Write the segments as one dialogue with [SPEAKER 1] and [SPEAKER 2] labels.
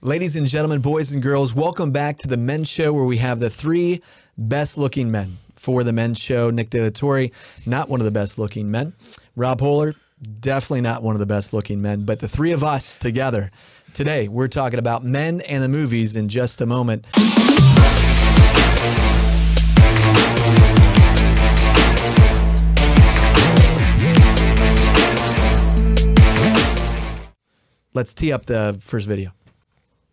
[SPEAKER 1] Ladies and gentlemen, boys and girls, welcome back to the men's show where we have the three best looking men for the men's show. Nick De La Torre, not one of the best looking men. Rob Holler, definitely not one of the best looking men, but the three of us together. Today, we're talking about men and the movies in just a moment. Let's tee up the first video.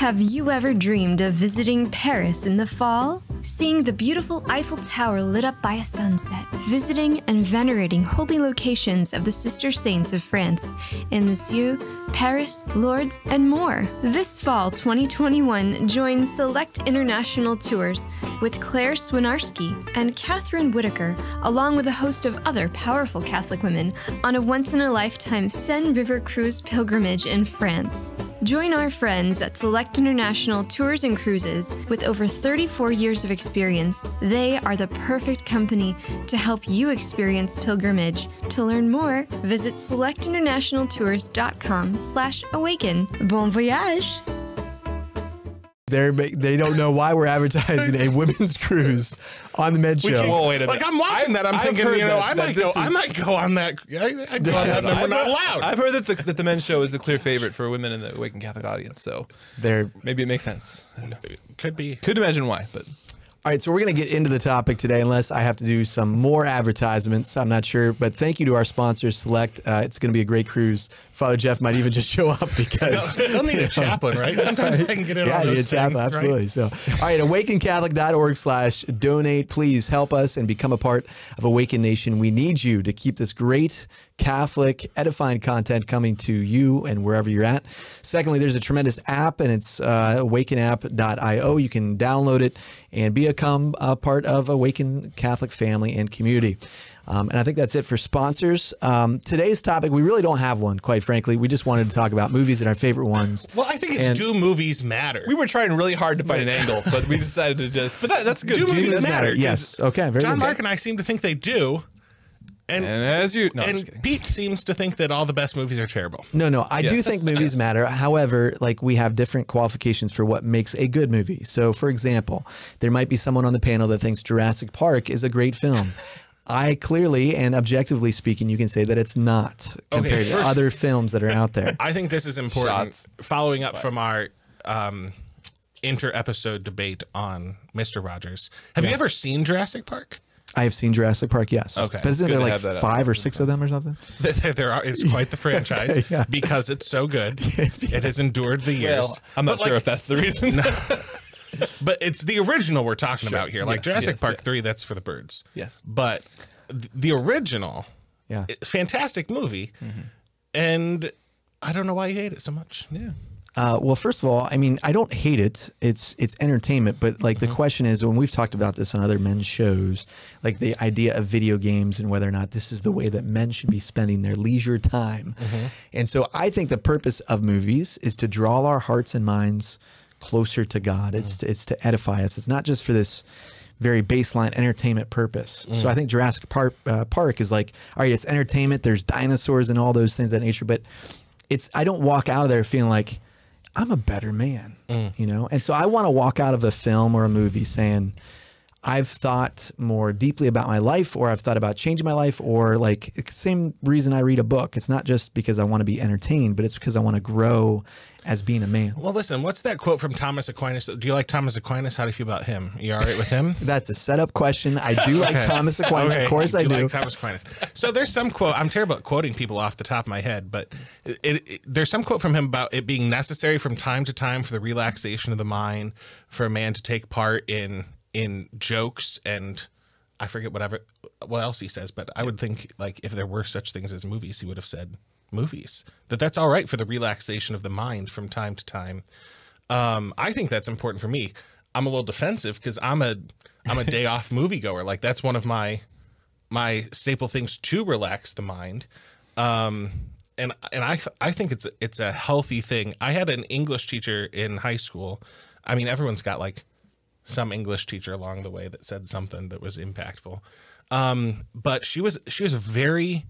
[SPEAKER 2] Have you ever dreamed of visiting Paris in the fall? Seeing the beautiful Eiffel Tower lit up by a sunset, visiting and venerating holy locations of the Sister Saints of France in Lisieux, Paris, Lourdes, and more. This fall 2021, join Select International Tours with Claire Swinarski and Catherine Whitaker, along with a host of other powerful Catholic women, on a once in a lifetime Seine River cruise pilgrimage in France. Join our friends at Select International Tours and Cruises with over 34 years of experience. They are the perfect company to help you experience pilgrimage. To learn more, visit selectinternationaltours.com slash awaken. Bon voyage!
[SPEAKER 1] They're, they don't know why we're advertising a women's cruise on the Med Show.
[SPEAKER 3] Well, wait a
[SPEAKER 4] Like. I'm watching that, I'm
[SPEAKER 3] I've
[SPEAKER 4] thinking, you know,
[SPEAKER 3] that-
[SPEAKER 4] I might go,
[SPEAKER 3] this
[SPEAKER 4] I might go on that. I, I go on that, and we're not allowed.
[SPEAKER 3] I've heard that the, that the men's show is the clear favorite for women in the Awaken Catholic audience, so
[SPEAKER 1] They're
[SPEAKER 3] maybe it makes sense. I don't know.
[SPEAKER 4] Could be.
[SPEAKER 3] Could imagine why, but
[SPEAKER 1] All right, so we're going to get into the topic today, unless I have to do some more advertisements. I'm not sure, but thank you to our sponsors, Select. Uh, it's going to be a great cruise. Father Jeff might even just show up because.
[SPEAKER 4] They'll need a chaplain, right? Sometimes I can get in
[SPEAKER 1] Yeah,
[SPEAKER 4] on those
[SPEAKER 1] chaplain,
[SPEAKER 4] things, right?
[SPEAKER 1] absolutely. So, all right, awakencatholic.org slash donate. Please help us and become a part of Awaken Nation. We need you to keep this great Catholic edifying content coming to you and wherever you're at. Secondly, there's a tremendous app, and it's uh, awakenapp.io. You can download it and become a part of Awaken Catholic family and community. Um, and I think that's it for sponsors. Um, today's topic, we really don't have one, quite frankly. We just wanted to talk about movies and our favorite ones.
[SPEAKER 4] Well, I think it's
[SPEAKER 1] And-
[SPEAKER 4] do movies matter?
[SPEAKER 3] we were trying really hard to find an angle, but we decided to just. But that, that's good.
[SPEAKER 4] Do
[SPEAKER 3] Do
[SPEAKER 4] movies matter?
[SPEAKER 3] matter?
[SPEAKER 1] Yes. Okay. Very
[SPEAKER 4] John
[SPEAKER 1] good.
[SPEAKER 4] Mark and I seem to think they do, and
[SPEAKER 3] And as you, no,
[SPEAKER 4] and. Pete seems to think that all the best movies are terrible.
[SPEAKER 1] No, no, I do think movies matter. However, like we have different qualifications for what makes a good movie. So, for example, there might be someone on the panel that thinks Jurassic Park is a great film. I clearly and objectively speaking, you can say that it's not compared to
[SPEAKER 4] first-
[SPEAKER 1] other films that are out there.
[SPEAKER 4] I think this is important.
[SPEAKER 3] Shots.
[SPEAKER 4] Following up from our um, inter-episode debate on Mister Rogers, have you ever seen Jurassic Park?
[SPEAKER 1] I have seen Jurassic Park, yes.
[SPEAKER 4] Okay.
[SPEAKER 1] But isn't
[SPEAKER 3] Good
[SPEAKER 1] there like
[SPEAKER 3] have that up.
[SPEAKER 1] five or six of them or something?
[SPEAKER 4] there, there are, it's quite the franchise
[SPEAKER 1] Okay, yeah.
[SPEAKER 4] because it's so good. It has endured the years.
[SPEAKER 3] Well, I'm not
[SPEAKER 4] But,
[SPEAKER 3] sure
[SPEAKER 4] like,
[SPEAKER 3] if that's the reason.
[SPEAKER 4] But it's the original we're talking about here. Like
[SPEAKER 3] Yes,
[SPEAKER 4] Jurassic
[SPEAKER 3] yes,
[SPEAKER 4] Park
[SPEAKER 3] yes.
[SPEAKER 4] 3, that's for the birds.
[SPEAKER 3] Yes.
[SPEAKER 4] But the original,
[SPEAKER 1] Yeah.
[SPEAKER 4] fantastic movie.
[SPEAKER 3] Mm-hmm.
[SPEAKER 4] And I don't know why you hate it so much.
[SPEAKER 3] yeah.
[SPEAKER 1] Uh, well, first of all, I mean, I don't hate it. It's it's entertainment, but like the question is, when we've talked about this on other men's shows, like the idea of video games and whether or not this is the way that men should be spending their leisure time. And so, I think the purpose of movies is to draw our hearts and minds closer to God. It's to, it's to edify us. It's not just for this very baseline entertainment purpose. So I mm. think Jurassic Park uh, Park is like, all right, it's entertainment. There's dinosaurs and all those things that nature, but it's I don't walk out of there feeling like I'm a better man, mm. you know? And so I want to walk out of a film or a movie saying, I've thought more deeply about my life, or I've thought about changing my life, or like same reason I read a book. It's not just because I want to be entertained, but it's because I want to grow as being a man.
[SPEAKER 4] Well, listen, what's that quote from Thomas Aquinas? Do you like Thomas Aquinas? How do you feel about him? You all right with him?
[SPEAKER 1] That's a setup question. I do like Thomas Aquinas,
[SPEAKER 4] Okay,
[SPEAKER 1] of course I do.
[SPEAKER 4] Like Thomas Aquinas. So there's some quote. I'm terrible at quoting people off the top of my head, but it, it, there's some quote from him about it being necessary from time to time for the relaxation of the mind, for a man to take part in in jokes and I forget whatever what else he says, but I would think like if there were such things as movies, he would have said movies. That that's all right for the relaxation of the mind from time to time. Um, I think that's important for me. I'm a little defensive because I'm a I'm a day off moviegoer. Like that's one of my my staple things to relax the mind. Um, and and I I think it's it's a healthy thing. I had an English teacher in high school. I mean, everyone's got like some English teacher along the way that said something that was impactful. Um, but she was she was a very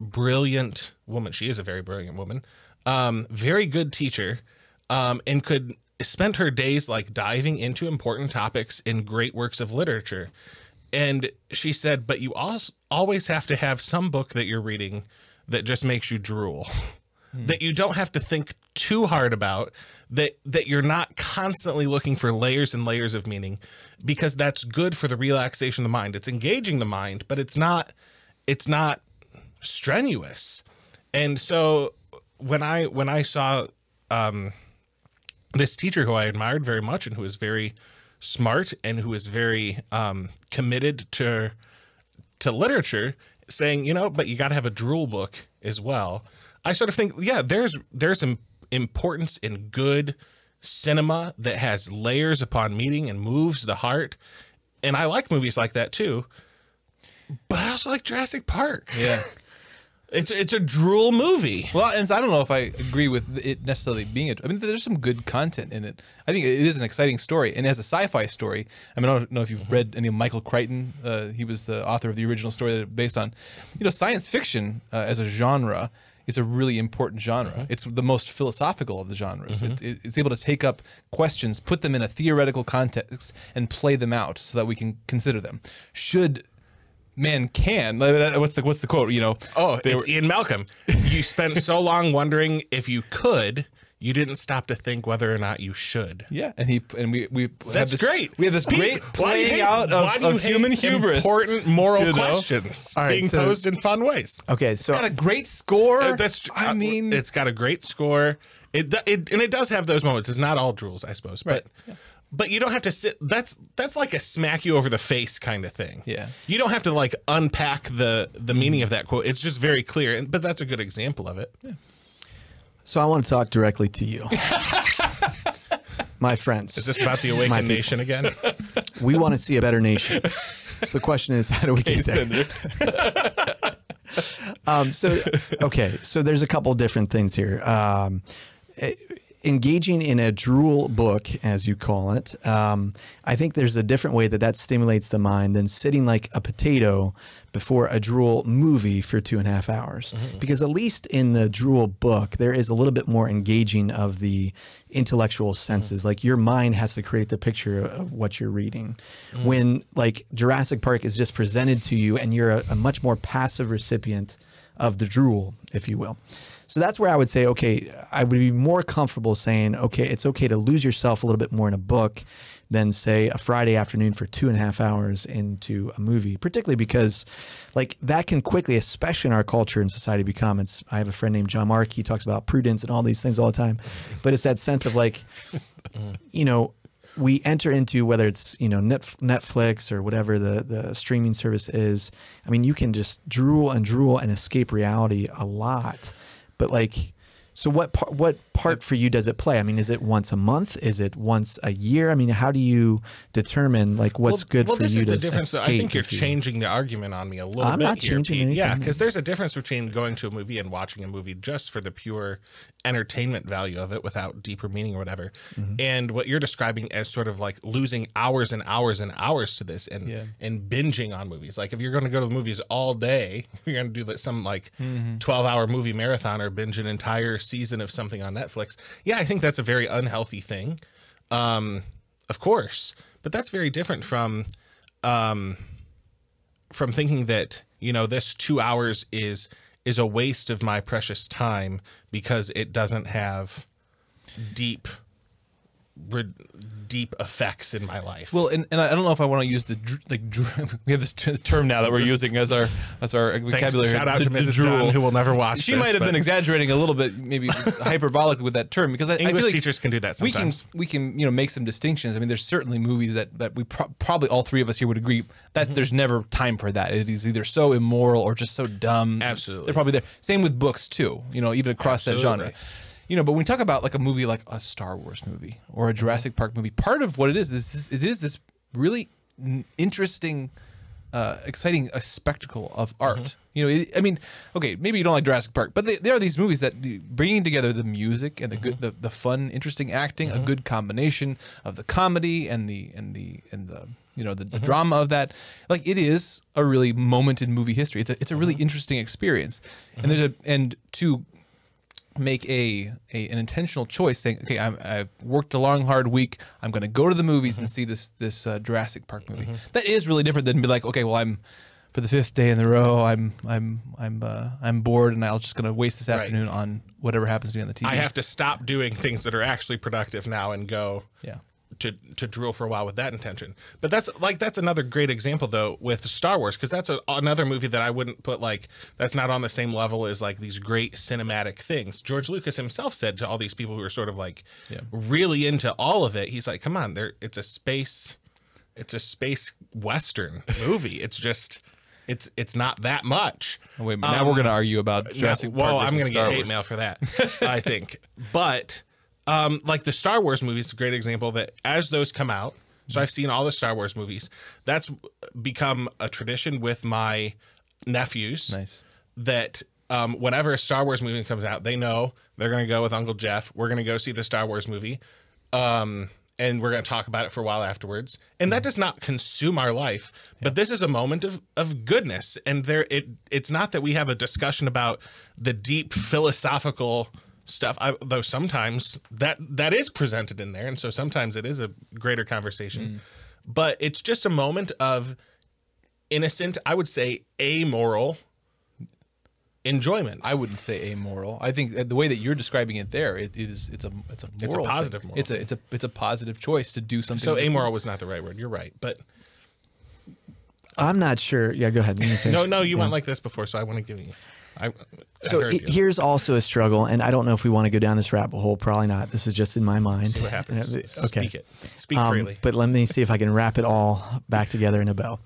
[SPEAKER 4] brilliant woman. She is a very brilliant woman. Um, very good teacher. um, and could spend her days like diving into important topics in great works of literature. And she said, but you also always have to have some book that you're reading that just makes you drool. That you don't have to think too hard about, that that you're not constantly looking for layers and layers of meaning because that's good for the relaxation of the mind. It's engaging the mind, but it's not it's not strenuous. And so when I when I saw um this teacher who I admired very much and who is very smart and who is very um, committed to to literature, saying, you know, but you got to have a drool book as well. I sort of think, yeah, there's there's im- importance in good cinema that has layers upon meaning and moves the heart, and I like movies like that too. But I also like Jurassic Park.
[SPEAKER 5] Yeah.
[SPEAKER 4] It's it's a drool movie.
[SPEAKER 5] Well, and I don't know if I agree with it necessarily being. A, I mean, there's some good content in it. I think it is an exciting story, and as a sci-fi story, I mean, I don't know if you've read any of Michael Crichton. Uh, he was the author of the original story that it's based on. You know, science fiction uh, as a genre is a really important genre. Mm-hmm. It's the most philosophical of the genres. It, it, it's able to take up questions, put them in a theoretical context, and play them out so that we can consider them. Should man can what's the what's the quote you know
[SPEAKER 4] Oh, it's Ian Malcolm. You spent so long wondering if you could, you didn't stop to think whether or not you should.
[SPEAKER 5] Yeah, and he and we we have
[SPEAKER 4] That's
[SPEAKER 5] this,
[SPEAKER 4] great.
[SPEAKER 5] We have this great
[SPEAKER 4] Why
[SPEAKER 5] playing
[SPEAKER 4] hate-
[SPEAKER 5] out of, of human hubris.
[SPEAKER 4] Important moral
[SPEAKER 5] You know?
[SPEAKER 4] questions
[SPEAKER 1] All right,
[SPEAKER 4] being
[SPEAKER 1] so-
[SPEAKER 4] posed in fun ways.
[SPEAKER 1] Okay, so it's
[SPEAKER 5] Got a great score.
[SPEAKER 4] Uh, That's
[SPEAKER 5] I mean,
[SPEAKER 4] it's got a great score. It, it and it does have those moments. It's not all drools, I suppose, but. But you don't have to sit. That's that's like a smack you over the face kind of thing.
[SPEAKER 5] Yeah.
[SPEAKER 4] You don't have to like unpack the the meaning of that quote. It's just very clear. And but that's a good example of it.
[SPEAKER 1] So I want to talk directly to you, my friends.
[SPEAKER 4] Is this about the awakened nation again?
[SPEAKER 1] we want to see a better nation. So the question is, how do we get there? Um, so, okay, so there's a couple different things here. Um, eh, engaging in a drool book, as you call it, um, I think there's a different way that that stimulates the mind than sitting like a potato before a drool movie for two and a half hours. Mm-hmm. Because at least in the drool book, there is a little bit more engaging of the intellectual mm-hmm. senses. Like your mind has to create the picture of what you're reading. Mm-hmm. When like Jurassic Park is just presented to you and you're a, a much more passive recipient of the drool, if you will. So that's where I would say, okay, I would be more comfortable saying, okay, it's okay to lose yourself a little bit more in a book than say a Friday afternoon for two and a half hours into a movie, particularly because like that can quickly, especially in our culture and society, become it's I have a friend named Jonmarc, he talks about prudence and all these things all the time. But it's that sense of like, you know, we enter into whether it's you know Netflix or whatever the the streaming service is. I mean, you can just drool and drool and escape reality a lot. But like, so what part what part for you does it play? I mean, is it once a month? Is it once a year? I mean, how do you determine like what's good
[SPEAKER 4] well,
[SPEAKER 1] for
[SPEAKER 4] this
[SPEAKER 1] you
[SPEAKER 4] is
[SPEAKER 1] to
[SPEAKER 4] the difference.
[SPEAKER 1] escape?
[SPEAKER 4] I think you're changing the argument on me a little
[SPEAKER 1] I'm
[SPEAKER 4] bit
[SPEAKER 1] not
[SPEAKER 4] here,
[SPEAKER 1] changing
[SPEAKER 4] Pete. Yeah, because there's a difference between going to a movie and watching a movie just for the pure entertainment value of it without deeper meaning or whatever,
[SPEAKER 1] Mm-hmm.
[SPEAKER 4] and what you're describing as sort of like losing hours and hours and hours to this and
[SPEAKER 5] Yeah.
[SPEAKER 4] and binging on movies. Like if you're going to go to the movies all day, you're going to do like some like
[SPEAKER 1] Mm-hmm.
[SPEAKER 4] 12 hour movie marathon or binge an entire season of something on Netflix. Yeah, I think that's a very unhealthy thing. Um, of course, but that's very different from um, from thinking that you know this two hours is is a waste of my precious time because it doesn't have deep deep effects in my life.
[SPEAKER 5] well, and, and I don't know if I want to use the dr- like dr- we have this t- term now that we're using as our as our
[SPEAKER 4] Thanks.
[SPEAKER 5] vocabulary.
[SPEAKER 4] Shout out
[SPEAKER 5] the-
[SPEAKER 4] to Mrs.
[SPEAKER 5] drool.
[SPEAKER 4] Who will never watch.
[SPEAKER 5] She
[SPEAKER 4] this,
[SPEAKER 5] might have
[SPEAKER 4] but
[SPEAKER 5] been exaggerating a little bit, maybe hyperbolic with that term, because I, I
[SPEAKER 4] English
[SPEAKER 5] feel like
[SPEAKER 4] teachers can do that
[SPEAKER 5] we can we can you know make some distinctions. I mean, there's certainly movies that that we pro- probably all three of us here would agree that
[SPEAKER 4] Mm-hmm.
[SPEAKER 5] there's never time for that. It is either so immoral or just so dumb.
[SPEAKER 4] Absolutely.
[SPEAKER 5] they're probably there. Same with books too. You know, even across that genre. You know, but when we talk about like a movie like a Star Wars movie or a mm-hmm. Jurassic Park movie, part of what it is is this, it is this really interesting, uh, exciting a spectacle of mm-hmm. art. You know, it, I mean, okay, maybe you don't like Jurassic Park, but they, there are these movies that the, bringing together the music and the good, mm-hmm. the, the fun, interesting acting, a good combination of the comedy and the and the and the you know the, the drama of that. Like it is a really moment in movie history. It's a it's a really interesting experience, and there's a and to make a, a an intentional choice, saying, "Okay, I'm, I've worked a long, hard week. I'm going to go to the movies
[SPEAKER 4] Mm-hmm.
[SPEAKER 5] and see this this uh, Jurassic Park movie." That is really different than be like, "Okay, well, I'm for the fifth day in a row. I'm I'm I'm uh, I'm bored, and I'm just going to waste this
[SPEAKER 4] Right.
[SPEAKER 5] afternoon on whatever happens to be on the TV."
[SPEAKER 4] I have to stop doing things that are actually productive now and go
[SPEAKER 5] yeah.
[SPEAKER 4] To to drill for a while with that intention. But that's like that's another great example though with Star Wars because that's a, another movie that I wouldn't put like that's not on the same level as like these great cinematic things. George Lucas himself said to all these people who are sort of like
[SPEAKER 5] Yeah.
[SPEAKER 4] really into all of it, he's like, "Come on, there it's a space it's a space western movie. It's just it's it's not that much."
[SPEAKER 5] Wait, now um, we're going to argue about uh, Jurassic
[SPEAKER 4] No, well, I'm going to get hate mail for that, I think. But um, like the Star Wars movies, is a great example that as those come out, so I've seen all the Star Wars movies. That's become a tradition with my nephews.
[SPEAKER 5] Nice.
[SPEAKER 4] That um, whenever a Star Wars movie comes out, they know they're going to go with Uncle Jeff. We're going to go see the Star Wars movie. Um, and we're going to talk about it for a while afterwards. And that does not consume our life, but this is a moment of, of goodness. And there, it it's not that we have a discussion about the deep philosophical stuff, I, though sometimes that that is presented in there, and so sometimes it is a greater conversation. Mm. But it's just a moment of innocent, I would say, amoral enjoyment.
[SPEAKER 5] I wouldn't say amoral. I think the way that you're describing it there, it, it is it's a it's a
[SPEAKER 4] It's a
[SPEAKER 5] moral thing.
[SPEAKER 4] positive moral
[SPEAKER 5] It's a it's a it's a positive choice to do something.
[SPEAKER 4] so amoral was not the right word. You're right, but
[SPEAKER 1] I'm not sure. Yeah, go ahead. Let me finish.
[SPEAKER 4] no, no, you went like this before, so I want to give you. I, I
[SPEAKER 1] So he-
[SPEAKER 4] you.
[SPEAKER 1] here's also a struggle, and I don't know if we want to go down this rabbit hole. Probably not. This is just in my mind.
[SPEAKER 4] See what happens.
[SPEAKER 1] Okay.
[SPEAKER 4] Speak it. Speak
[SPEAKER 1] Um,
[SPEAKER 4] freely.
[SPEAKER 1] But let me see if I can wrap it all back together in a bow.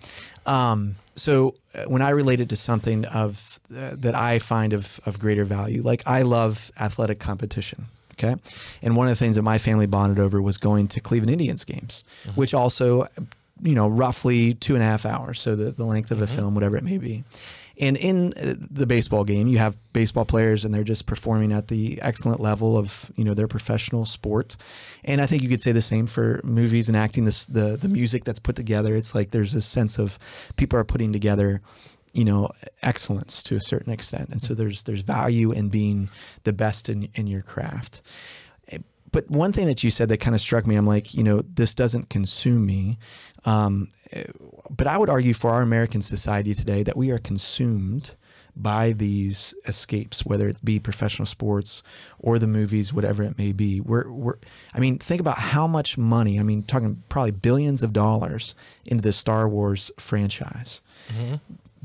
[SPEAKER 1] Um, so uh, when I relate it to something of uh, that I find of of greater value, like I love athletic competition. Okay, and one of the things that my family bonded over was going to Cleveland Indians games, which also, you know, roughly two and a half hours, so the the length of a film, whatever it may be. And in uh, the baseball game, you have baseball players, and they're just performing at the excellent level of you know their professional sport. And I think you could say the same for movies and acting. This the the music that's put together. It's like there's a sense of people are putting together, you know, excellence to a certain extent, and so there's there's value in being the best in in your craft. But one thing that you said that kind of struck me, I'm like, you know, this doesn't consume me. Um, but I would argue for our American society today that we are consumed by these escapes, whether it be professional sports or the movies, whatever it may be. We're, we're, I mean, think about how much money, I mean, talking probably billions of dollars into the Star Wars franchise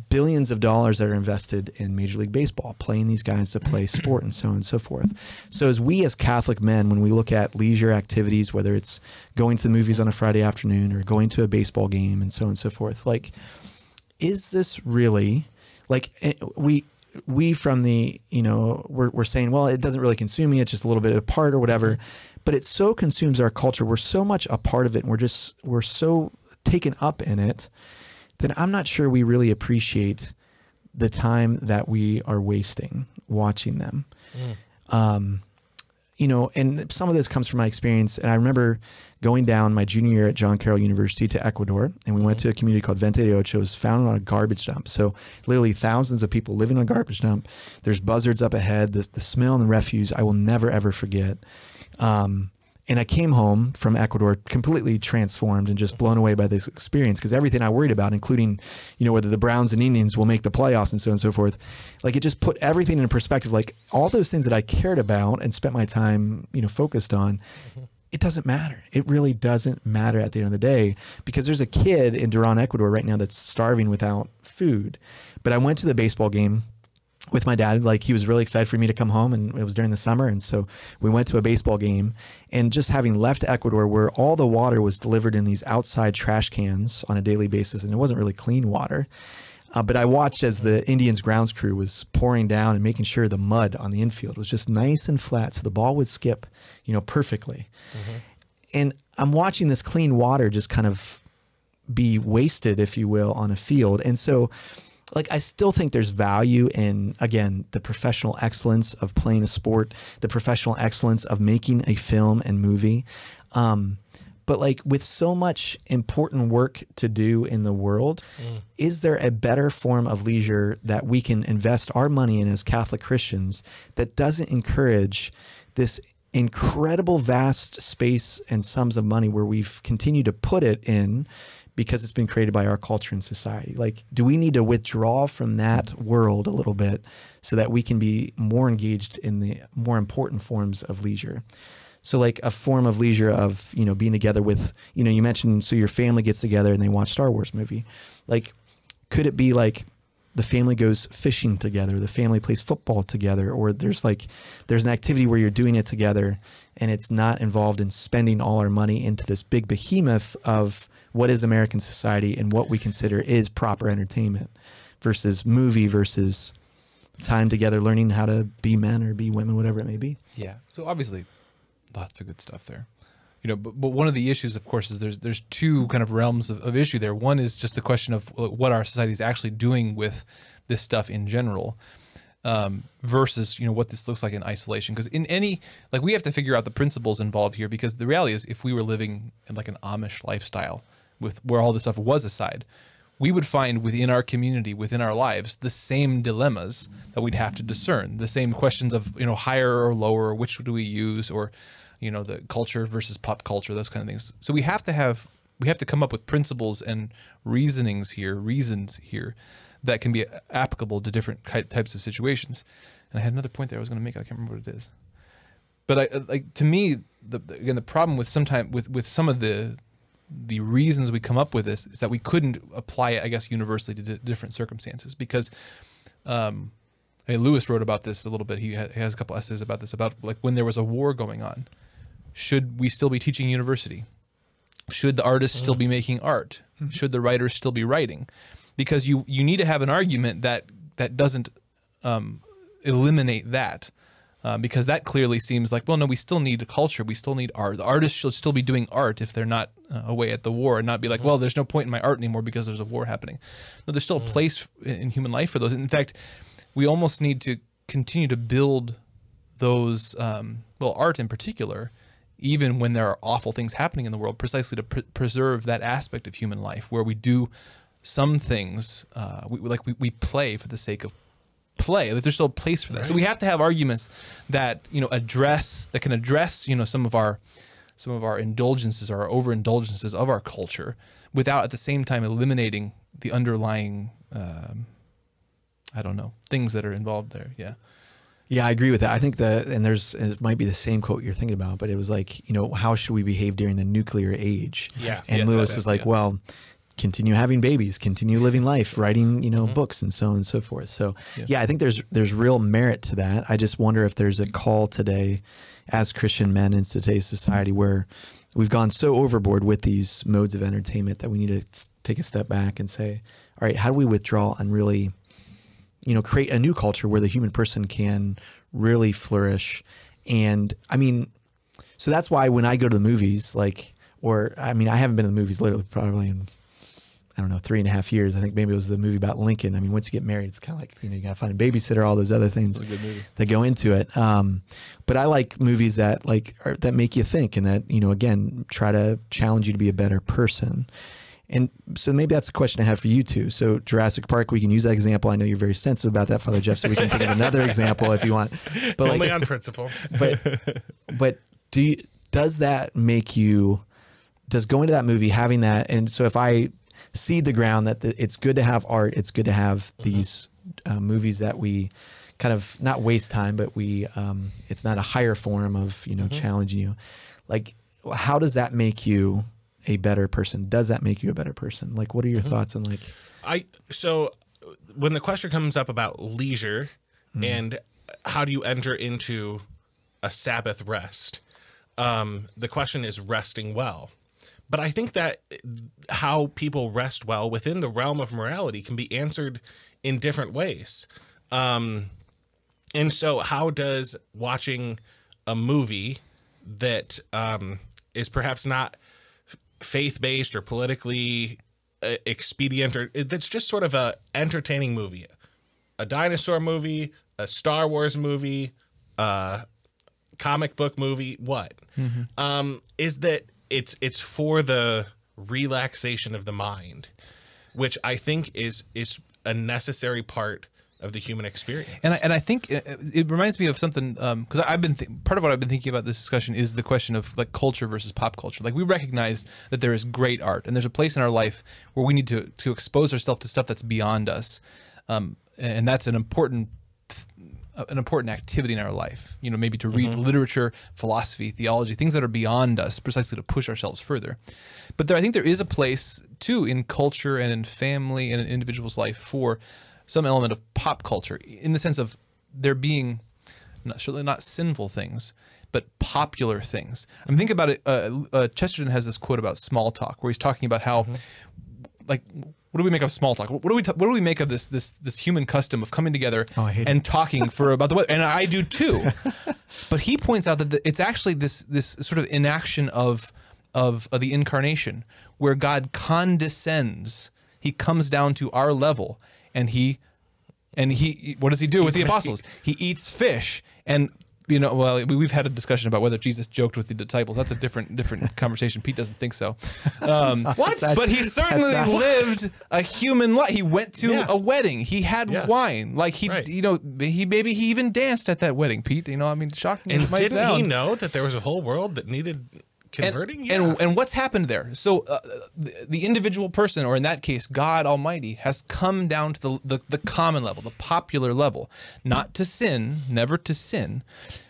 [SPEAKER 1] billions of dollars that are invested in Major League Baseball, playing these guys to play sport and so on and so forth. So, as we as Catholic men, when we look at leisure activities, whether it's going to the movies on a Friday afternoon or going to a baseball game and so on and so forth, like, is this really like eh, we? We from the you know we're we're saying well it doesn't really consume me it's just a little bit of part or whatever, but it so consumes our culture we're so much a part of it and we're just we're so taken up in it then I'm not sure we really appreciate the time that we are wasting watching them. Um, you know, and some of this comes from my experience. And I remember going down my junior year at John Carroll University to Ecuador, and we went to a community called Vente de Ocho. It was founded on a garbage dump. So literally thousands of people living on a garbage dump. There's buzzards up ahead. The, the smell and the refuse I will never ever forget. Um, and I came home from Ecuador completely transformed and just blown away by this experience because everything I worried about, including, you know, whether the Browns and Indians will make the playoffs and so on and so forth, like it just put everything in perspective. Like all those things that I cared about and spent my time, you know, focused on, mm-hmm. it doesn't matter. It really doesn't matter at the end of the day because there's a kid in Duran, Ecuador right now that's starving without food. But I went to the baseball game with my dad like he was really excited for me to come home and it was during the summer and so we went to a baseball game and just having left ecuador where all the water was delivered in these outside trash cans on a daily basis and it wasn't really clean water uh, but i watched as the indians grounds crew was pouring down and making sure the mud on the infield was just nice and flat so the ball would skip you know perfectly and i'm watching this clean water just kind of be wasted, if you will, on a field. And so, like, I still think there's value in, again, the professional excellence of playing a sport, the professional excellence of making a film and movie. Um, But like with so much important work to do in the world, is there a better form of leisure that we can invest our money in as Catholic Christians that doesn't encourage this incredible vast space and sums of money where we've continued to put it in because it's been created by our culture and society. Like, do we need to withdraw from that world a little bit so that we can be more engaged in the more important forms of leisure? So, like a form of leisure of you know being together with you know you mentioned so your family gets together and they watch Star Wars movie, like could it be like the family goes fishing together the family plays football together or there's like there's an activity where you're doing it together and it's not involved in spending all our money into this big behemoth of what is american society and what we consider is proper entertainment versus movie versus time together learning how to be men or be women whatever it may be
[SPEAKER 5] Yeah. So obviously, lots of good stuff there. You know, but, but one of the issues, of course, is there's there's two kind of realms of, of issue there. One is just the question of what our society is actually doing with this stuff in general, um, versus you know what this looks like in isolation. Because in any like we have to figure out the principles involved here. Because the reality is, if we were living in like an Amish lifestyle with where all this stuff was aside, we would find within our community, within our lives, the same dilemmas that we'd have to discern, the same questions of, you know, higher or lower, which do we use, or, you know, the culture versus pop culture, those kind of things. So we have to have, we have to come up with principles and reasonings here, reasons here that can be applicable to different types of situations. And I had another point there I was going to make. I can't remember what it is. But I, like to me, the, again, the problem with sometime with with some of the the reasons we come up with this is that we couldn't apply it, I guess, universally to di- different circumstances because, um, I mean, Lewis wrote about this a little bit. He, ha- he has a couple essays about this about like when there was a war going on, should we still be teaching university? Should the artists still be making art? Should the writers still be writing? Because you you need to have an argument that that doesn't um, eliminate that. Uh, because that clearly seems like, well, no, we still need a culture. We still need art. The artists should still be doing art if they're not uh, away at the war and not be like, well, there's no point in my art anymore because there's a war happening. No, there's still a place in in human life for those. In fact, we almost need to continue to build those, um, well, art in particular, even when there are awful things happening in the world, precisely to pr- preserve that aspect of human life where we do some things, uh, we, like we, we play for the sake of play. Like there's still a place for that. So we have to have arguments that you know address that can address you know some of our some of our indulgences or our overindulgences of our culture, without at the same time eliminating the underlying um, I don't know things that are involved there. Yeah.
[SPEAKER 1] Yeah, I agree with that. I think that, and there's, it might be the same quote you're thinking about, but it was like, you know, how should we behave during the nuclear age?
[SPEAKER 4] Yeah.
[SPEAKER 1] And
[SPEAKER 5] Yeah,
[SPEAKER 1] Lewis was like,
[SPEAKER 5] yeah.
[SPEAKER 1] well, continue having babies, continue living life, writing, you know, mm-hmm. books and so on and so forth. So, yeah. I think there's, there's real merit to that. I just wonder if there's a call today as Christian men in today's society where we've gone so overboard with these modes of entertainment that we need to take a step back and say, all right, how do we withdraw and really you know create a new culture where the human person can really flourish and i mean so that's why when i go to the movies like or i mean i haven't been to the movies literally probably in i don't know three and a half years i think maybe it was the movie about lincoln i mean once you get married it's kind of like you know you gotta find a babysitter all those other things that go into it um, but i like movies that like are, that make you think and that you know again try to challenge you to be a better person and so maybe that's a question I have for you too. So Jurassic Park, we can use that example. I know you're very sensitive about that, Father Jeff. So we can think of another example if you want. But
[SPEAKER 4] Only
[SPEAKER 1] like,
[SPEAKER 4] on principle.
[SPEAKER 1] but but do you, does that make you? Does going to that movie having that? And so if I seed the ground that the, it's good to have art, it's good to have these uh, movies that we kind of not waste time, but we um, it's not a higher form of you know challenging you. Like, how does that make you? a better person does that make you a better person like what are your thoughts on like
[SPEAKER 4] I so when the question comes up about leisure and how do you enter into a Sabbath rest, um, the question is resting well. But I think that how people rest well within the realm of morality can be answered in different ways. Um, and so, how does watching a movie that um, is perhaps not faith based or politically uh, expedient or that's just sort of a entertaining movie a dinosaur movie a star wars movie a comic book movie what um is that it's it's for the relaxation of the mind, which I think is is a necessary part of the human experience.
[SPEAKER 5] And I, and I think it, it reminds me of something because I've been th- part of what I've been thinking about this discussion is the question of like culture versus pop culture. Like we recognize that there is great art and there's a place in our life where we need to to expose ourselves to stuff that's beyond us, um, and that's an important an important activity in our life. You know, maybe to read literature, philosophy, theology, things that are beyond us, precisely to push ourselves further. But there, I think there is a place too in culture and in family and in an individual's life for some element of pop culture, in the sense of there being not, certainly not sinful things, but popular things. I mean, think about it. Uh, uh, Chesterton has this quote about small talk, where he's talking about how, like, what do we make of small talk? What do we what do we make of this this this human custom of coming together
[SPEAKER 1] Oh,
[SPEAKER 5] and talking for about the weather? And I do too. but he points out that the, it's actually this this sort of inaction of, of of the incarnation, where God condescends. He comes down to our level, and he and he what does he do with the apostles? He eats fish and. You know, well, we- we've had a discussion about whether Jesus joked with the disciples. That's a different, different conversation. Pete doesn't think so. Um, what? But he certainly lived a human life. He went to
[SPEAKER 4] Yeah.
[SPEAKER 5] a wedding. He had
[SPEAKER 4] Yeah.
[SPEAKER 5] wine. Like he,
[SPEAKER 4] Right.
[SPEAKER 5] you know, he maybe he even danced at that wedding. Pete, you know, I mean, shocking. as
[SPEAKER 4] And didn't
[SPEAKER 5] sound
[SPEAKER 4] he know that there was a whole world that needed
[SPEAKER 5] and,
[SPEAKER 4] converting?
[SPEAKER 5] and,
[SPEAKER 4] Yeah.
[SPEAKER 5] and what's happened there? So uh, the, the individual person, or in that case, God Almighty, has come down to the, the the common level, the popular level, not to sin, never to sin,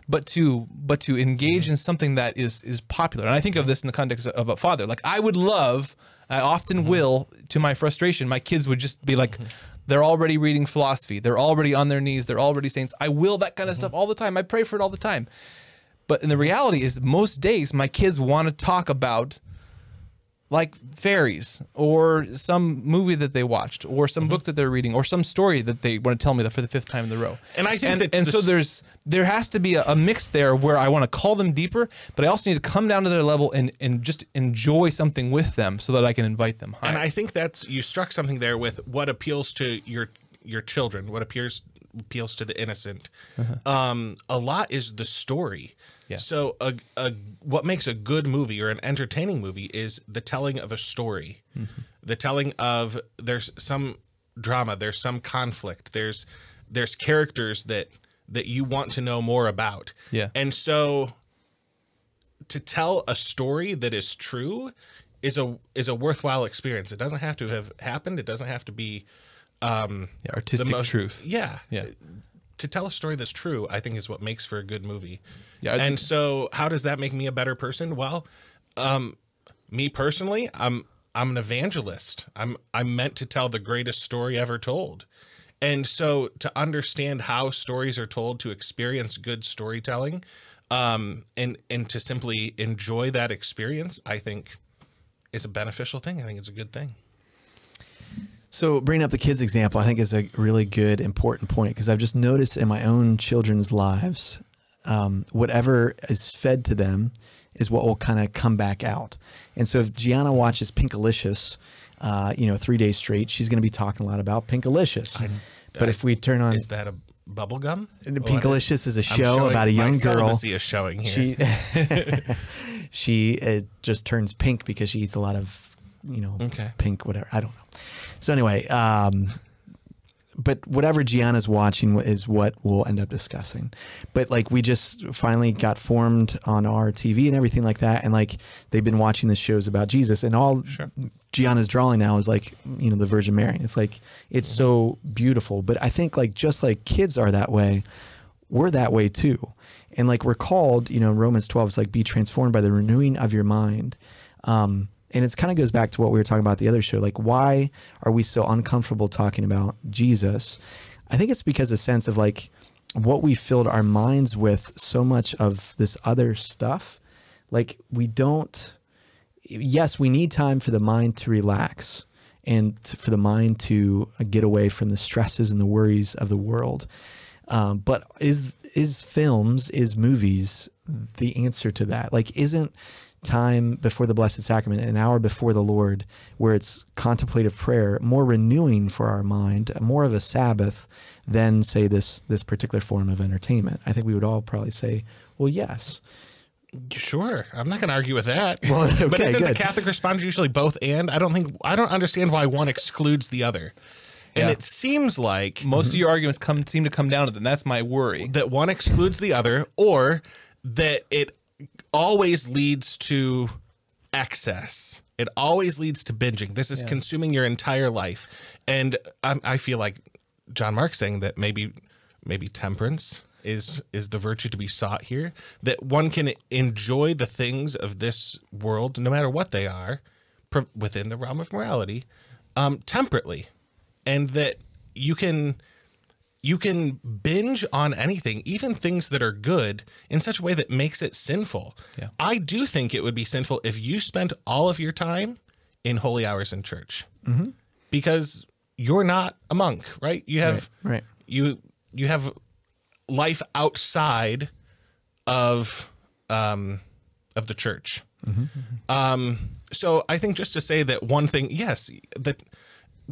[SPEAKER 5] but to but to engage mm-hmm. in something that is is popular. And I think of this in the context of a father. Like I would love, I often mm-hmm. will, to my frustration, my kids would just be like. Mm-hmm. They're already reading philosophy. They're already on their knees. They're already saints. I will that kind of stuff all the time. I pray for it all the time. But in the reality is most days my kids want to talk about like fairies or some movie that they watched or some book that they're reading or some story that they want to tell me that for the fifth time in the row.
[SPEAKER 4] And I think
[SPEAKER 5] and,
[SPEAKER 4] that's
[SPEAKER 5] and so there's there has to be a, a mix there where I want to call them deeper, but I also need to come down to their level and and just enjoy something with them so that I can invite them higher.
[SPEAKER 4] and I think that's you struck something there with what appeals to your your children, what appears appeals to the innocent. Um, a lot is the story.
[SPEAKER 5] Yeah.
[SPEAKER 4] So a, a what makes a good movie or an entertaining movie is the telling of a story. The telling of there's some drama, there's some conflict, there's there's characters that that you want to know more about.
[SPEAKER 5] Yeah.
[SPEAKER 4] And so to tell a story that is true is a is a worthwhile experience. It doesn't have to have happened. It doesn't have to be um
[SPEAKER 5] Yeah, artistic
[SPEAKER 4] most-
[SPEAKER 5] truth.
[SPEAKER 4] Yeah.
[SPEAKER 5] Yeah.
[SPEAKER 4] To tell a story that's true, I think is what makes for a good movie.
[SPEAKER 5] Yeah, I-
[SPEAKER 4] And so how does that make me a better person? Well, um me personally, I'm I'm an evangelist. I'm I'm meant to tell the greatest story ever told. And so to understand how stories are told, to experience good storytelling, um, and and to simply enjoy that experience, I think is a beneficial thing. I think it's a good thing.
[SPEAKER 1] So bringing up the kids example, I think is a really good, important point because I've just noticed in my own children's lives, um, whatever is fed to them is what will kind of come back out. And so if Gianna watches Pinkalicious, uh, you know, three days straight, she's going to be talking a lot about Pinkalicious. But if we turn on
[SPEAKER 4] Is that a bubble gum?
[SPEAKER 1] And
[SPEAKER 4] What is-
[SPEAKER 1] Pinkalicious is a show about a young girl.
[SPEAKER 4] celibacy is showing here.
[SPEAKER 1] she she uh, just turns pink because she eats a lot of you know
[SPEAKER 4] Okay.
[SPEAKER 1] pink whatever. I don't know. So anyway um but whatever gianna's watching is what we'll end up discussing. But like we just finally got formed on our tv and everything like that. And like they've been watching the shows about jesus. And all gianna's drawing now is like you know the virgin mary. It's like it's so beautiful. But i think like just like kids are that way we're that way too. And like we're called, you know, Romans 12 is like be transformed by the renewing of your mind. Um, and it kind of goes back to what we were talking about the other show. Like, why are we so uncomfortable talking about Jesus? I think it's because a sense of like what we filled our minds with so much of this other stuff. Like, we don't, yes, we need time for the mind to relax and for the mind to get away from the stresses and the worries of the world. Um, but is is films, is movies the answer to that? Like, isn't time before the Blessed Sacrament, an hour before the Lord, where it's contemplative prayer, more renewing for our mind, more of a Sabbath than say this this particular form of entertainment? I think we would all probably say, well, yes.
[SPEAKER 4] Sure, I'm not going to argue with that.
[SPEAKER 1] Well,
[SPEAKER 4] but
[SPEAKER 1] okay,
[SPEAKER 4] isn't the. Catholic response usually both and? I don't think I don't understand why one excludes the other. And
[SPEAKER 5] Yeah.
[SPEAKER 4] it seems like
[SPEAKER 5] Most of your arguments come seem to come down to that. That's my worry.
[SPEAKER 4] that one excludes the other, or that it always leads to excess. It always leads to binging. This is consuming your entire life, and I, I feel like Jonmarc saying that maybe maybe temperance is is the virtue to be sought here. That one can enjoy the things of this world, no matter what they are, within the realm of morality, um, temperately, and that you can you can binge on anything, even things that are good, in such a way that makes it sinful.
[SPEAKER 5] Yeah.
[SPEAKER 4] I do think it would be sinful if you spent all of your time in holy hours in church, because you're not a monk, right? You have
[SPEAKER 1] Right, right.
[SPEAKER 4] you you have life outside of um, of the church. Um, so I think just to say that one thing, yes, that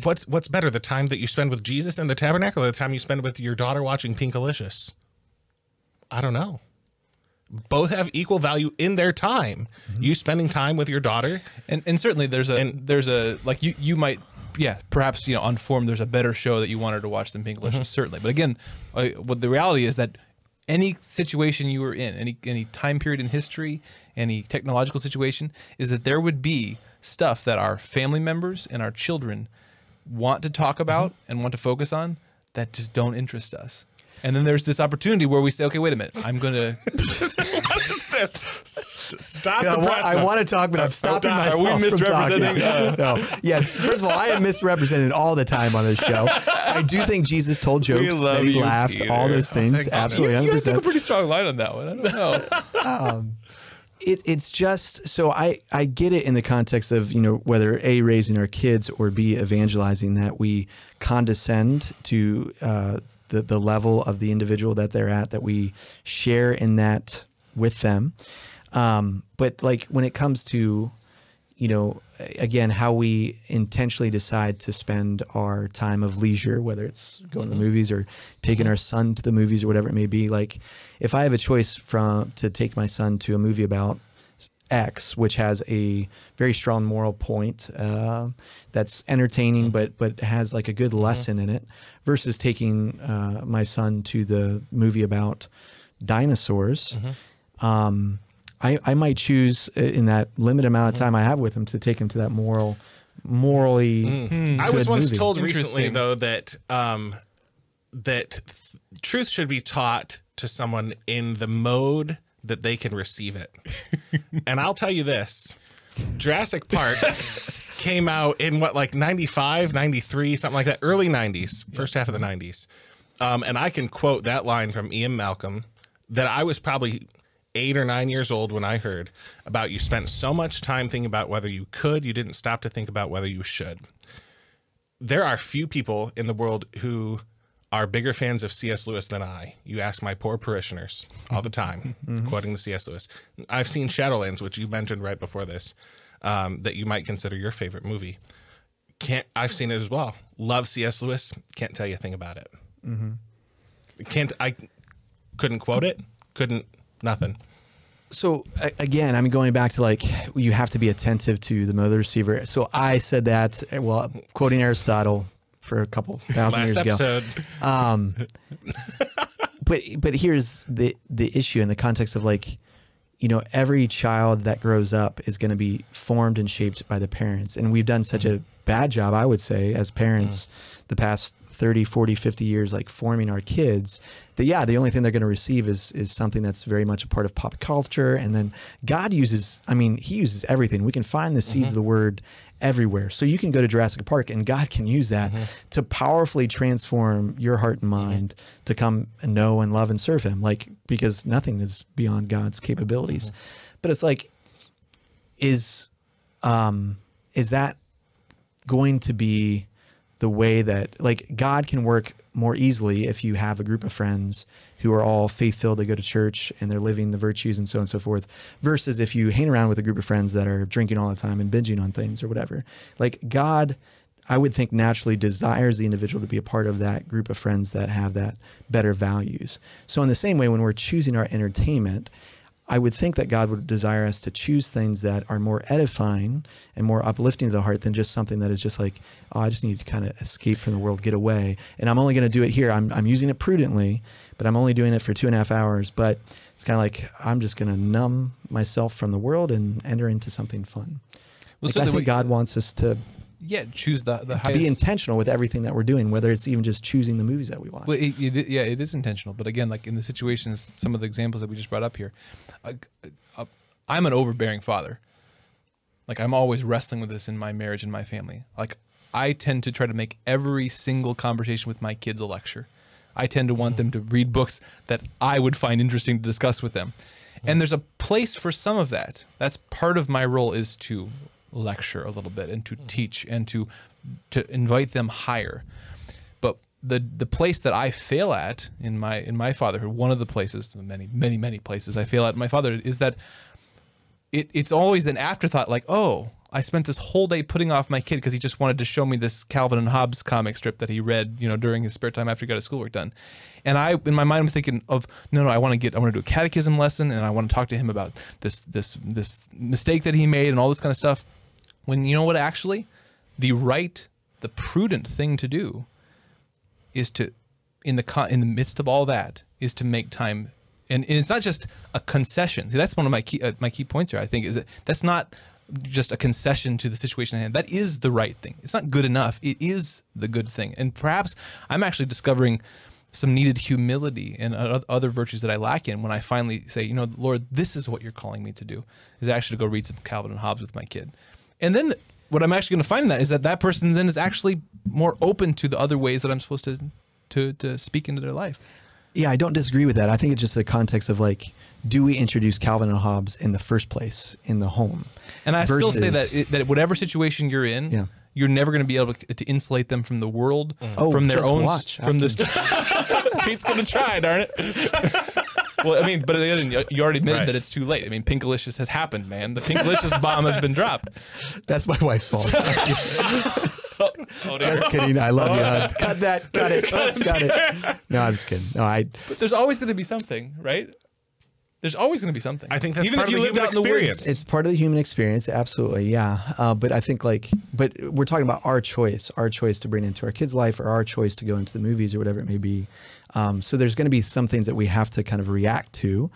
[SPEAKER 4] what's what's better, the time that you spend with Jesus in the tabernacle, or the time you spend with your daughter watching Pinkalicious? I don't know. Both have equal value in their time. You spending time with your daughter,
[SPEAKER 5] And and certainly there's a there's a like you you might yeah perhaps you know on form there's a better show that you wanted to watch than Pinkalicious
[SPEAKER 4] Mm-hmm.
[SPEAKER 5] certainly but again uh, what the reality is that any situation you were in any any time period in history any technological situation is that there would be stuff that our family members and our children want to talk about
[SPEAKER 4] Mm-hmm.
[SPEAKER 5] and want to focus on that just don't interest us and then there's this opportunity where we say okay wait a minute I'm going to
[SPEAKER 4] stop
[SPEAKER 1] Yeah, I,
[SPEAKER 4] the
[SPEAKER 1] wa- I want to talk, but I'm stopping
[SPEAKER 4] Are
[SPEAKER 1] myself.
[SPEAKER 4] we
[SPEAKER 1] from
[SPEAKER 5] misrepresenting,
[SPEAKER 1] talking. no. Yes. First of all, I am misrepresented all the time on this show. I do think Jesus told jokes that he
[SPEAKER 5] you,
[SPEAKER 1] laughed, all those things.
[SPEAKER 4] thank goodness.
[SPEAKER 1] Absolutely,
[SPEAKER 5] you guys took a pretty strong line on that one I don't know
[SPEAKER 1] It, it's just so I, I get it in the context of you know whether a raising our kids or b evangelizing that we condescend to uh, the the level of the individual that they're at that we share in that with them. Um, but like when it comes to you know, again, how we intentionally decide to spend our time of leisure, whether it's going to the movies or taking our son to the movies or whatever it may be. Like, if I have a choice from to take my son to a movie about X, which has a very strong moral point uh, that's entertaining, but but has like a good lesson in it, versus taking uh, my son to the movie about dinosaurs. Um, I, I might choose uh, in that limited amount of time I have with him to take him to that moral, morally.
[SPEAKER 4] I was once
[SPEAKER 1] movie.
[SPEAKER 4] told recently though that um, that th- truth should be taught to someone in the mode that they can receive it. and I'll tell you this: Jurassic Park came out in what like 95, 93, something like that, early 90s, first half of the 90s. Um, and I can quote that line from Ian Malcolm that I was probably eight or nine years old when I heard about you spent so much time thinking about whether you could, you didn't stop to think about whether you should. There are few people in the world who are bigger fans of C.S. Lewis than I. You ask my poor parishioners all the time, quoting the C.S. Lewis. I've seen Shadowlands, which you mentioned right before this, um, that you might consider your favorite movie. Can't I've seen it as well. Love C.S. Lewis. Can't tell you a thing about it. Can't I? Couldn't quote it. Couldn't nothing.
[SPEAKER 1] So again, I'm going back to like you have to be attentive to the mother receiver. So I said that, well, quoting Aristotle for a couple thousand years ago.
[SPEAKER 4] episode.
[SPEAKER 1] Um, but but here's the the issue in the context of like you know every child that grows up is going to be formed and shaped by the parents and we've done such a bad job i would say as parents mm. the past 30 40 50 years like forming our kids that yeah the only thing they're going to receive is is something that's very much a part of pop culture. And then god uses i mean he uses everything. We can find the seeds of mm-hmm. the word everywhere. So you can go to jurassic park and god can use that mm-hmm. to powerfully transform your heart and mm-hmm. mind to come and know and love and serve him like because nothing is beyond god's capabilities. But it's like is um is that going to be the way that like God can work more easily if you have a group of friends who are all faith filled, they go to church and they're living the virtues and so on and so forth, versus if you hang around with a group of friends that are drinking all the time and binging on things or whatever. Like God, I would think naturally desires the individual to be a part of that group of friends that have that better values. So in the same way, when we're choosing our entertainment, I would think that God would desire us to choose things that are more edifying and more uplifting to the heart than just something that is just like, oh, I just need to kind of escape from the world, get away. And I'm only going to do it here. I'm, I'm using it prudently, but I'm only doing it for two and a half hours. But it's kind of like I'm just going to numb myself from the world and enter into something fun.
[SPEAKER 5] Well,
[SPEAKER 1] Like,
[SPEAKER 5] so
[SPEAKER 1] I think God wants us to,
[SPEAKER 5] Yeah, choose the the
[SPEAKER 1] to
[SPEAKER 5] highest.
[SPEAKER 1] be intentional with everything that we're doing, whether it's even just choosing the movies that we watch.
[SPEAKER 5] Well, it, it, yeah, it is intentional. But again, like in the situations, some of the examples that we just brought up here, uh, uh, I'm an overbearing father. Like I'm always wrestling with this in my marriage and my family. Like I tend to try to make every single conversation with my kids a lecture. I tend to want them to read books that I would find interesting to discuss with them. And there's a place for some of that. That's part of my role is to lecture a little bit and to mm. teach and to to invite them higher but the the place that I fail at in my in my fatherhood, one of the places, many many many places I fail at in my fatherhood is that it it's always an afterthought, like oh. I spent this whole day putting off my kid because he just wanted to show me this Calvin and Hobbes comic strip that he read, you know, during his spare time after he got his schoolwork done. And I, in my mind, I'm thinking of no, no, I want to get, I want to do a catechism lesson, and I want to talk to him about this, this, this mistake that he made, and all this kind of stuff. When you know what, actually, the right, the prudent thing to do is to in the in the midst of all that is to make time. And, and it's not just a concession. See, that's one of my key uh, my key points here i think is that that's not just a concession to the situation at hand. That is the right thing. It's not good enough. It is the good thing. And perhaps i'm actually discovering some needed humility and other virtues that i lack in when i finally say you know lord this is what you're calling me to do is actually to go read some calvin and hobbes with my kid and then what I'm actually going to find in that is that that person then is actually more open to the other ways that I'm supposed to to to speak into their life.
[SPEAKER 1] Yeah, I don't disagree with that. I think it's just the context of like, do we introduce Calvin and Hobbes in the first place in the home?
[SPEAKER 5] And I still say that it, that whatever situation you're in,
[SPEAKER 1] Yeah.
[SPEAKER 5] you're never going to be able to, to insulate them from the world, mm.
[SPEAKER 1] Oh,
[SPEAKER 5] from their
[SPEAKER 1] just
[SPEAKER 5] own
[SPEAKER 1] watch
[SPEAKER 5] from this. Pete's going to try, darn it. well, I mean, but again, you- you already admitted
[SPEAKER 4] Right.
[SPEAKER 5] that it's too late. I mean, Pinkalicious has happened, man. The Pinkalicious bomb has been dropped.
[SPEAKER 1] That's my wife's fault. Oh, just kidding. I love you. Oh. hon. Cut that. Cut it. Cut it. No, I'm just kidding. No, I.
[SPEAKER 5] But there's always going to be something, right? There's always going to be something.
[SPEAKER 4] I think that's
[SPEAKER 5] even
[SPEAKER 4] part
[SPEAKER 5] if
[SPEAKER 4] of
[SPEAKER 5] you
[SPEAKER 4] the
[SPEAKER 5] lived out in the
[SPEAKER 4] experience.
[SPEAKER 5] woods.
[SPEAKER 1] It's part of the human experience, absolutely, yeah. Uh, but I think like, but we're talking about our choice, our choice to bring into our kids' life, or our choice to go into the movies or whatever it may be. Um, so there's going to be some things that we have to kind of react to.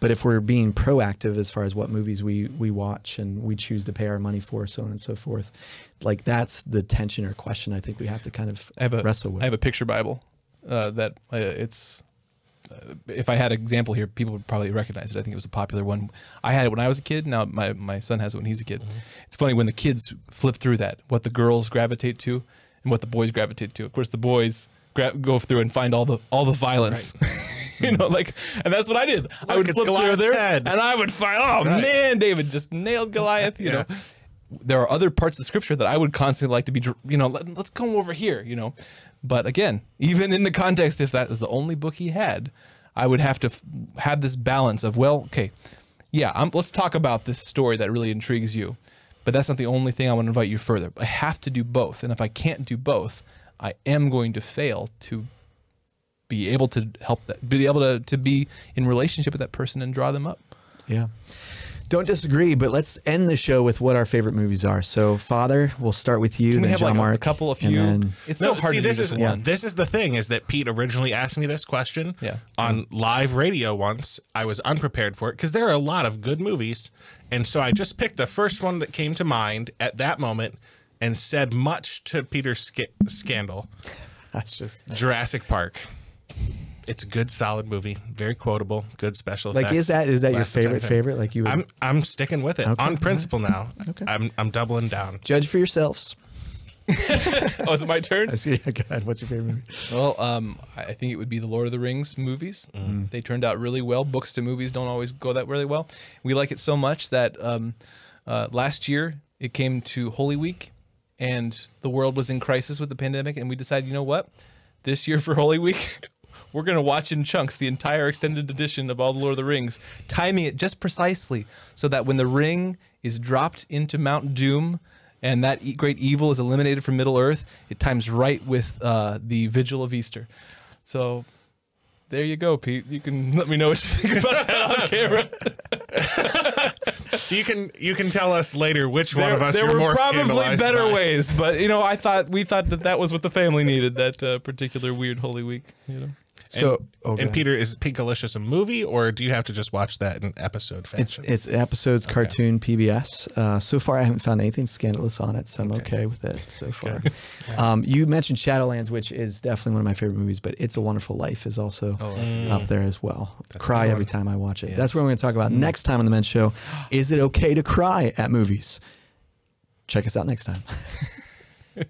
[SPEAKER 1] But if we're being proactive as far as what movies we we watch and we choose to pay our money for, so on and so forth, like that's the tension or question I think we have to kind of
[SPEAKER 5] I have a
[SPEAKER 1] wrestle with.
[SPEAKER 5] I have a picture Bible uh, that uh, it's. Uh, if I had an example here, people would probably recognize it. I think it was a popular one. I had it when I was a kid. Now my, my son has it when he's a kid. It's funny when the kids flip through that, what the girls gravitate to and what the boys gravitate to. Of course, the boys gra- go through and find all the all the violence. you know, like, and that's what I did. I would flip through there,
[SPEAKER 4] head.
[SPEAKER 5] and I would find. Oh man, David just nailed Goliath. You know, there are other parts of the scripture that I would constantly like to be, you know, let, let's come over here, you know. But again, even in the context, if that was the only book he had, I would have to have this balance of, well, okay, yeah, I'm, let's talk about this story that really intrigues you. But that's not the only thing I want to invite you further. I have to do both. And if I can't do both, I am going to fail to be able to help that, be able to, to be in relationship with that person and draw them up.
[SPEAKER 1] Yeah. Don't disagree, but let's end the show with what our favorite movies are. So, Father, we'll start with you.
[SPEAKER 5] Can we have
[SPEAKER 1] John
[SPEAKER 5] like a-
[SPEAKER 1] Mark,
[SPEAKER 5] a couple, a few?
[SPEAKER 1] then-
[SPEAKER 5] it's
[SPEAKER 4] No,
[SPEAKER 5] so hard
[SPEAKER 4] see,
[SPEAKER 5] to do
[SPEAKER 4] this is
[SPEAKER 5] one.
[SPEAKER 4] this is the thing is that Pete originally asked me this question
[SPEAKER 5] Yeah.
[SPEAKER 4] on live radio once. I was unprepared for it because there are a lot of good movies, and so I just picked the first one that came to mind at that moment and said much to Peter's sca- scandal.
[SPEAKER 1] that's just
[SPEAKER 4] Jurassic Park. It's a good, solid movie. Very quotable. Good special
[SPEAKER 1] like,
[SPEAKER 4] effects.
[SPEAKER 1] is that is that your
[SPEAKER 4] Last the
[SPEAKER 1] favorite favorite? Like you would
[SPEAKER 4] I'm I'm sticking with it
[SPEAKER 1] Okay,
[SPEAKER 4] on principle now.
[SPEAKER 1] Okay.
[SPEAKER 4] I'm I'm doubling down.
[SPEAKER 1] judge for yourselves.
[SPEAKER 5] oh, is it my turn?
[SPEAKER 1] I see. Go ahead. What's your favorite movie?
[SPEAKER 5] Well, um, I I think it would be the Lord of the Rings movies. They turned out really well. Books to movies don't always go that really well. We like it so much that um, uh, last year it came to Holy Week, and the world was in crisis with the pandemic, and we decided, you know what, this year for Holy Week. We're gonna watch in chunks the entire extended edition of all the Lord of the Rings, timing it just precisely so that when the ring is dropped into Mount Doom, and that e- great evil is eliminated from Middle Earth, it times right with uh, the vigil of Easter. So There you go, Pete. You can let me know what you think about that on camera.
[SPEAKER 4] You can you can tell us later which one of us
[SPEAKER 5] there were
[SPEAKER 4] more
[SPEAKER 5] probably better
[SPEAKER 4] by.
[SPEAKER 5] ways, but you know, I thought we thought that that was what the family needed that uh, particular weird Holy Week. You know,
[SPEAKER 1] So, oh,
[SPEAKER 4] And. Peter, is Pinkalicious a movie, or do you have to just watch that in episode
[SPEAKER 1] It's
[SPEAKER 4] fashion?
[SPEAKER 1] it's episodes cartoon PBS. Uh, so far, I haven't found anything scandalous on it, so I'm okay, with it so far. Um, you mentioned Shadowlands, which is definitely one of my favorite movies, but It's a Wonderful Life is also up there as well. cry every time I watch it. That's what we're going to talk about next time on the Men's Show. Is it okay to cry at movies? Check us out next time.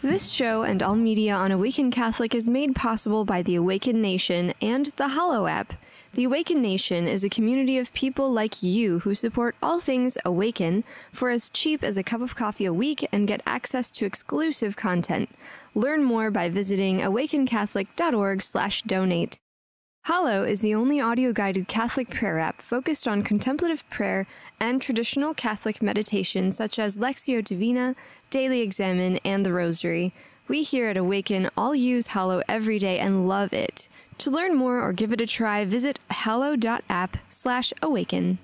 [SPEAKER 2] This show and all media on Awaken Catholic is made possible by the Awaken Nation and the Hallow app. The Awaken Nation is a community of people like you who support all things Awaken for as cheap as a cup of coffee a week and get access to exclusive content. Learn more by visiting awakencatholic.org/donate. Hallow is the only audio guided Catholic prayer app focused on contemplative prayer and traditional Catholic meditation such as Lectio Divina, Daily Examen, and the Rosary. We here at Awaken all use Hallow every day and love it. To learn more or give it a try, visit hallow.app slash awaken.